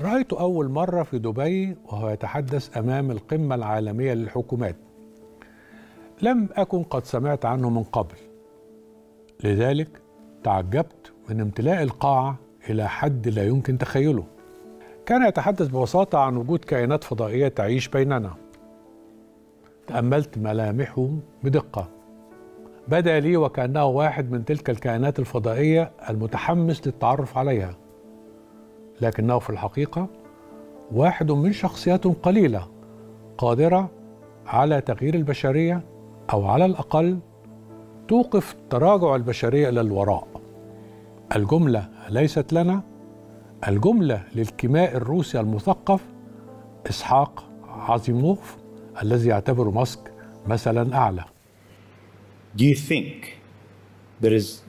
رأيته أول مرة في دبي وهو يتحدث أمام القمة العالمية للحكومات. لم أكن قد سمعت عنه من قبل. لذلك تعجبت من امتلاء القاعة إلى حد لا يمكن تخيله. كان يتحدث ببساطة عن وجود كائنات فضائية تعيش بيننا. تأملت ملامحه بدقة. بدا لي وكأنه واحد من تلك الكائنات الفضائية المتحمس للتعرف عليها. لكنه في الحقيقة واحد من شخصيات قليلة قادرة على تغيير البشرية أو على الأقل توقف تراجع البشرية إلى الوراء الجملة ليست لنا الجملة للكيمائي الروسي المثقف إسحاق عازيموف الذي يعتبر ماسك مثلا أعلى Do you think there is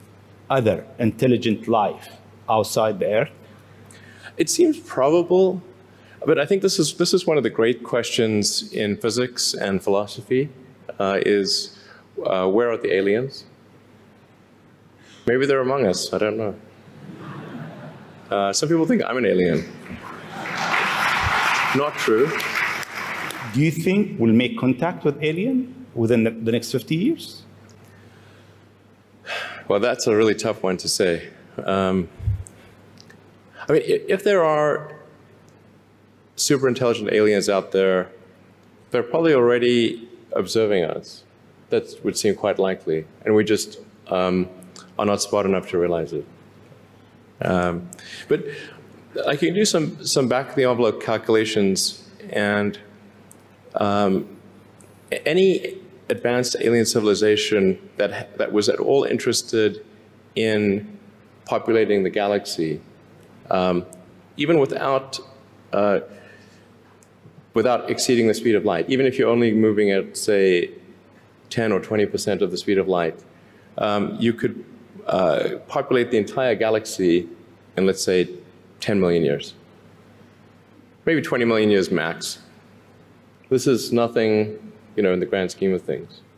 other intelligent life outside the Earth? It seems probable, but I think this is this is one of the great questions in physics and philosophy: uh, is uh, where are the aliens? Maybe they're among us. I don't know. Uh, some people think I'm an alien. Not true. Do you think we'll make contact with alien within the, the next 50 years? Well, that's a really tough one to say. Um, I mean, if there are super intelligent aliens out there, they're probably already observing us. That would seem quite likely, and we just um, are not smart enough to realize it. Um, but I can do some some back of the envelope calculations, and um, any advanced alien civilization that that was at all interested in populating the galaxy, um, even without uh, without exceeding the speed of light, even if you're only moving at say 10 or 20 percent of the speed of light, um, you could uh, populate the entire galaxy in let's say 10 million years, maybe 20 million years max. This is nothing, you know, in the grand scheme of things.